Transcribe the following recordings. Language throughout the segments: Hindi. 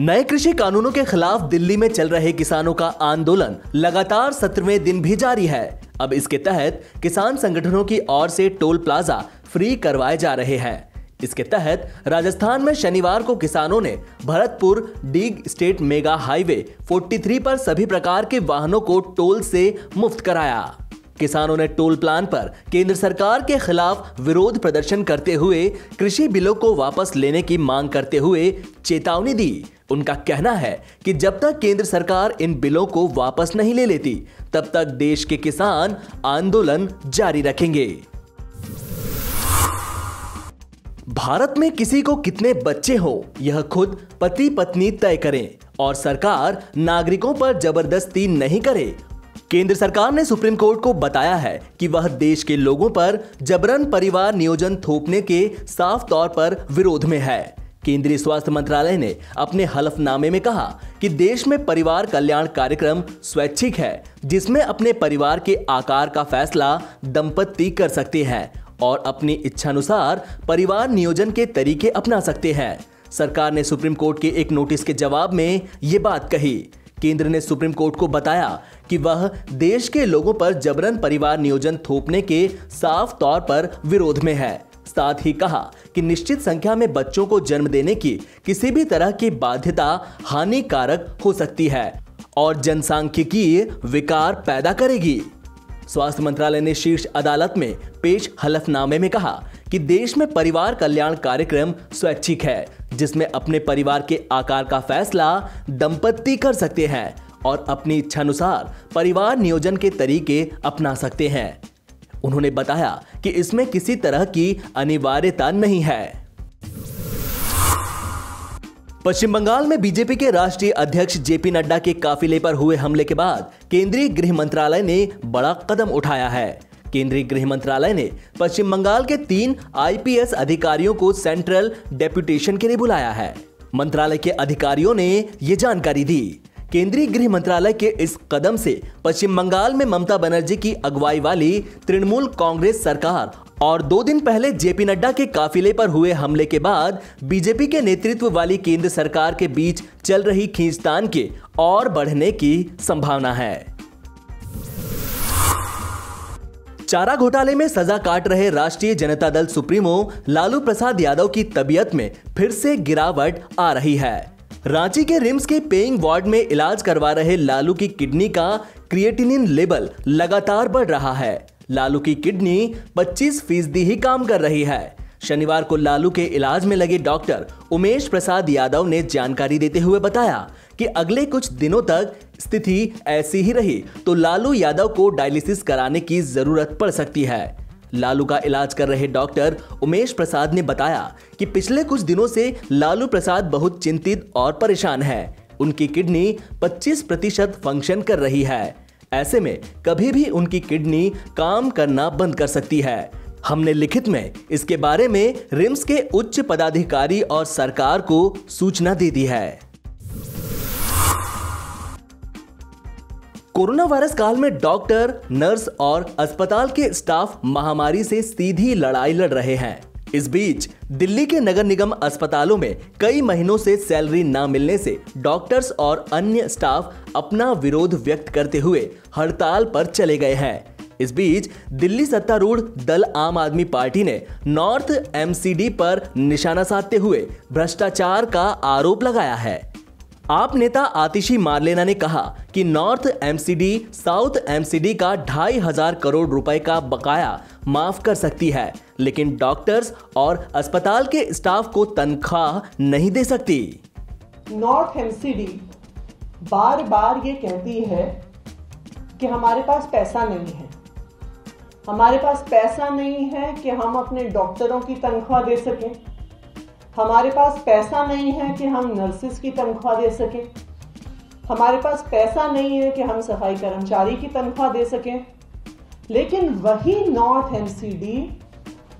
नए कृषि कानूनों के खिलाफ दिल्ली में चल रहे किसानों का आंदोलन लगातार सत्रहवें दिन भी जारी है। अब इसके तहत किसान संगठनों की ओर से टोल प्लाजा फ्री करवाए जा रहे हैं। इसके तहत राजस्थान में शनिवार को किसानों ने Bharatpur Deeg state mega highway 43 पर सभी प्रकार के वाहनों को टोल से मुफ़्त कराया। किसानों ने टोल प्लान पर केंद्र सरकार के खिलाफ विरोध प्रदर्शन करते हुए कृषि बिलों को वापस लेने की मांग करते हुए चेतावनी दी। उनका कहना है कि जब तक केंद्र सरकार इन बिलों को वापस नहीं ले लेती, तब तक देश के किसान आंदोलन जारी रखेंगे। भारत में किसी को कितने बच्चे हो, यह खुद पति पत्नी तय करें और सरकार नागरिकों पर ज़बरदस्ती नहीं करे। केंद्र सरकार ने सुप्रीम कोर्ट को बताया है कि वह देश के लोगों पर जबरन परिवार नियोजन थोपने के साफ़ तौर पर विरोध में है। केंद्रीय स्वास्थ्य मंत्रालय ने अपने हलफनामे में कहा कि देश में परिवार कल्याण कार्यक्रम स्वैच्छिक है, जिसमें अपने परिवार के आकार का फैसला दंपत्ति कर सकते हैं और अपनी इच्छानुसार परिवार नियोजन के तरीके अपना सकते हैं। सरकार ने सुप्रीम कोर्ट के एक नोटिस के जवाब में ये बात कही। केंद्र ने सुप्रीम कोर्ट को बताया कि वह देश के लोगों पर जबरन परिवार नियोजन थोपने के साफ़ तौर पर विरोध में है। साथ ही कहा कि निश्चित संख्या में बच्चों को जन्म देने की किसी भी तरह की बाध्यता हानिकारक हो सकती है और जनसांख्यिकीय विकार पैदा करेगी। स्वास्थ्य मंत्रालय ने शीर्ष अदालत में पेश हलफनामे में कहा कि देश में परिवार कल्याण कार्यक्रम स्वैच्छिक है, जिसमें अपने परिवार के आकार का फैसला दंपत्ति कर सकते हैं और अपनी इच्छानुसार परिवार नियोजन के तरीके अपना सकते हैं। उन्होंने बताया कि इसमें किसी तरह की अनिवार्यता नहीं है। पश्चिम बंगाल में बीजेपी के राष्ट्रीय अध्यक्ष जेपी नड्डा के काफिले पर हुए हमले के बाद केंद्रीय गृह मंत्रालय ने बड़ा कदम उठाया है। केंद्रीय गृह मंत्रालय ने पश्चिम बंगाल के तीन आईपीएस अधिकारियों को सेंट्रल डेप्यूटेशन के लिए बुलाया है। मंत्रालय के अधिकारियों ने ये जानकारी दी। केंद्रीय गृह मंत्रालय के इस कदम से पश्चिम बंगाल में ममता बनर्जी की अगुवाई वाली तृणमूल कांग्रेस सरकार और दो दिन पहले जेपी नड्डा के काफिले पर हुए हमले के बाद बीजेपी के नेतृत्व वाली केंद्र सरकार के बीच चल रही खींचतान के और बढ़ने की संभावना है। चारा घोटाले में सजा काट रहे राष्ट्रीय जनता दल सुप्रीमो लालू प्रसाद यादव की तबीयत में फिर से गिरावट आ रही है। रांची के रिम्स के पेइंग वार्ड में इलाज करवा रहे लालू की किडनी का क्रिएटिनिन लेवल लगातार बढ़ रहा है। लालू की किडनी 25 फ़ीसदी ही काम कर रही है। शनिवार को लालू के इलाज में लगे डॉक्टर उमेश प्रसाद यादव ने जानकारी देते हुए बताया कि अगले कुछ दिनों तक स्थिति ऐसी ही रही तो लालू यादव को डायलिसिस कराने की ज़रूरत पड़ सकती है। लालू का इलाज कर रहे डॉक्टर उमेश प्रसाद ने बताया कि पिछले कुछ दिनों से लालू प्रसाद बहुत चिंतित और परेशान है। उनकी किडनी 25 प्रतिशत फ़ंक्शन कर रही है। ऐसे में कभी भी उनकी किडनी काम करना बंद कर सकती है। हमने लिखित में इसके बारे में रिम्स के उच्च पदाधिकारी और सरकार को सूचना दे दी है। कोरोना वायरस काल में डॉक्टर, नर्स और अस्पताल के स्टाफ महामारी से सीधी लड़ाई लड़ रहे हैं। इस बीच, दिल्ली के नगर निगम अस्पतालों में कई महीनों से सैलरी न मिलने से डॉक्टर्स और अन्य स्टाफ अपना विरोध व्यक्त करते हुए हड़ताल पर चले गए हैं। इस बीच, दिल्ली सत्तारूढ़ दल आम आदमी पार्टी ने नॉर्थ एमसीडी पर निशाना साधते हुए भ्रष्टाचार का आरोप लगाया है। आप नेता आतिशी मारलेना ने कहा कि नॉर्थ एमसीडी साउथ एमसीडी का ढाई हज़ार करोड़ रुपए का बकाया माफ़ कर सकती है, लेकिन डॉक्टर्स और अस्पताल के स्टाफ को तनख्वाह नहीं दे सकती। नॉर्थ एमसीडी बार बार ये कहती है कि हमारे पास पैसा नहीं है। हमारे पास पैसा नहीं है कि हम अपने डॉक्टरों की तनख्वाह दे सकें। हमारे पास पैसा नहीं है कि हम नर्सिस की तनख्वाह दे सकें। हमारे पास पैसा नहीं है कि हम सफ़ाई कर्मचारी की तनख्वाह दे सकें। लेकिन वही नॉर्थ एमसीडी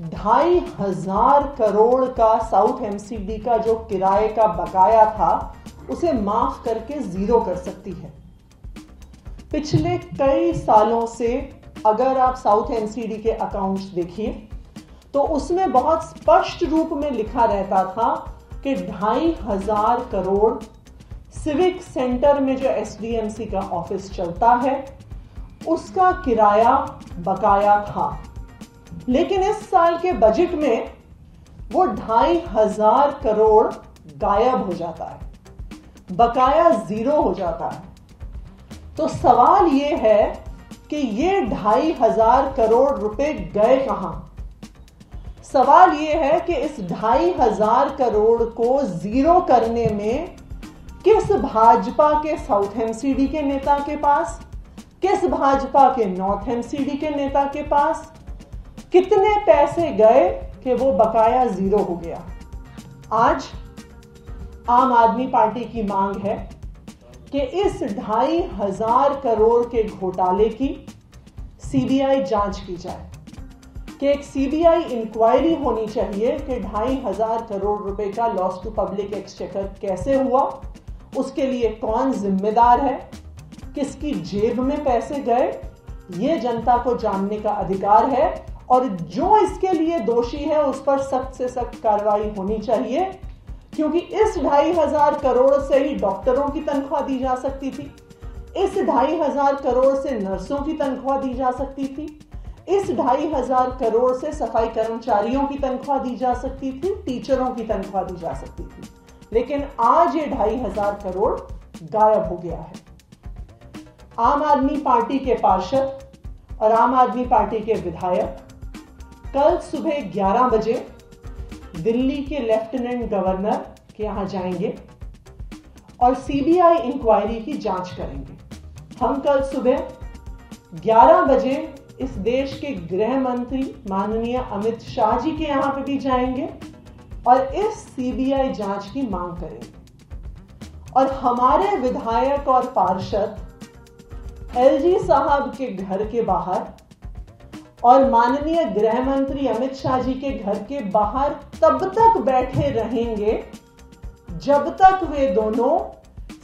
ढाई हज़ार करोड़ का साउथ एमसीडी का जो किराए का बकाया था, उसे माफ़ करके ज़ीरो कर सकती है। पिछले कई सालों से अगर आप साउथ एमसीडी के अकाउंट्स देखिए तो उसमें बहुत स्पष्ट रूप में लिखा रहता था कि ढाई हज़ार करोड़ सिविक सेंटर में जो एसडीएमसी का ऑफ़िस चलता है, उसका किराया बकाया था। लेकिन इस साल के बजट में वो ढाई हज़ार करोड़ गायब हो जाता है। बकाया ज़ीरो हो जाता है। तो सवाल यह है कि ये ढाई हज़ार करोड़ रुपए गए कहाँ? सवाल यह है कि इस ढाई हज़ार करोड़ को ज़ीरो करने में किस भाजपा के साउथ एमसीडी के नेता के पास, किस भाजपा के नॉर्थ एमसीडी के नेता के पास, कितने पैसे गए कि वो बकाया ज़ीरो हो गया? आज आम आदमी पार्टी की मांग है कि इस ढाई हज़ार करोड़ के घोटाले की सीबीआई जाँच की जाए। कि एक सीबीआई इंक्वायरी होनी चाहिए कि ढाई हज़ार करोड़ रुपए का लॉस टू पब्लिक एक्सचेकर कैसे हुआ? उसके लिए कौन जिम्मेदार है? किसकी जेब में पैसे गए? ये जनता को जानने का अधिकार है और जो इसके लिए दोषी है उस पर सख्त से सख्त कार्रवाई होनी चाहिए, क्योंकि इस ढाई हज़ार करोड़ से ही डॉक्टरों की तनख्वाह दी जा सकती थी। इस ढाई हज़ार करोड़ से नर्सों की तनख्वाह दी जा सकती थी। इस ढाई हज़ार करोड़ से सफ़ाई कर्मचारियों की तनख्वाह दी जा सकती थी, टीचरों की तनख्वाह दी जा सकती थी। लेकिन आज ये ढाई हज़ार करोड़ गायब हो गया है। आम आदमी पार्टी के पार्षद और आम आदमी पार्टी के विधायक कल सुबह 11 बजे दिल्ली के लेफ्टिनेंट गवर्नर के यहाँ जाएँगे और सीबीआई इंक्वायरी की जाँच करेंगे। हम कल सुबह 11 बजे इस देश के गृह मंत्री माननीय अमित शाह जी के यहाँ पे भी जाएँगे और इस सीबीआई जाँच की मांग करेंगे। और हमारे विधायक और पार्षद एलजी साहब के घर के बाहर और माननीय गृह मंत्री अमित शाह जी के घर के बाहर तब तक बैठे रहेंगे जब तक वे दोनों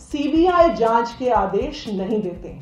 सीबीआई जाँच के आदेश नहीं देते